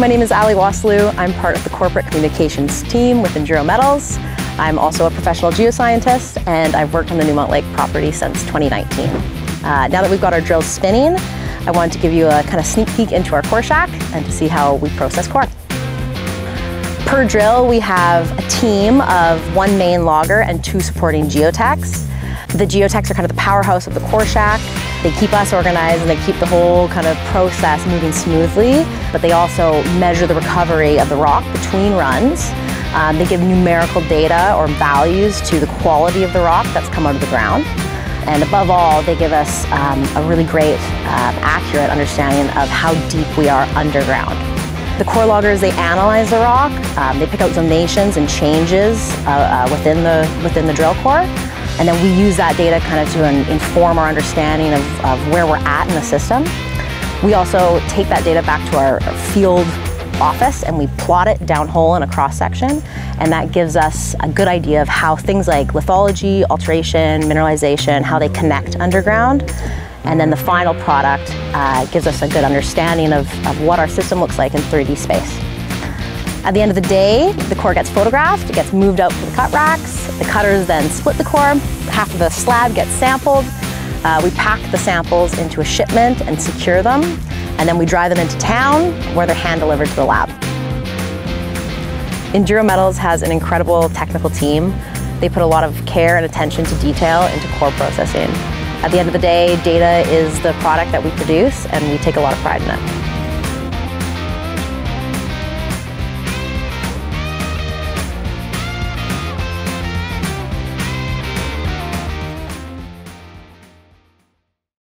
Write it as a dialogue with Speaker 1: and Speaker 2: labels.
Speaker 1: my name is Ali Wasiliew. I'm part of the corporate communications team with Enduro Metals. I'm also a professional geoscientist and I've worked on the Newmont Lake property since 2019. Uh, now that we've got our drills spinning, I wanted to give you a kind of sneak peek into our core shack and to see how we process core. Per drill, we have a team of one main logger and two supporting geotechs. The geotechs are kind of the powerhouse of the core shack. They keep us organized and they keep the whole kind of process moving smoothly, but they also measure the recovery of the rock between runs. Um, they give numerical data or values to the quality of the rock that's come out of the ground. And above all, they give us um, a really great, uh, accurate understanding of how deep we are underground. The core loggers, they analyze the rock, um, they pick out zonations and changes uh, uh, within, the, within the drill core, and then we use that data kind of to inform our understanding of, of where we're at in the system. We also take that data back to our field office and we plot it downhole in a cross section and that gives us a good idea of how things like lithology, alteration, mineralization, how they connect underground. And then the final product uh, gives us a good understanding of, of what our system looks like in 3D space. At the end of the day, the core gets photographed, it gets moved out to the cut racks, the cutters then split the core, half of the slab gets sampled, uh, we pack the samples into a shipment and secure them, and then we drive them into town where they're hand delivered to the lab. Enduro Metals has an incredible technical team. They put a lot of care and attention to detail into core processing. At the end of the day, data is the product that we produce and we take a lot of pride in it.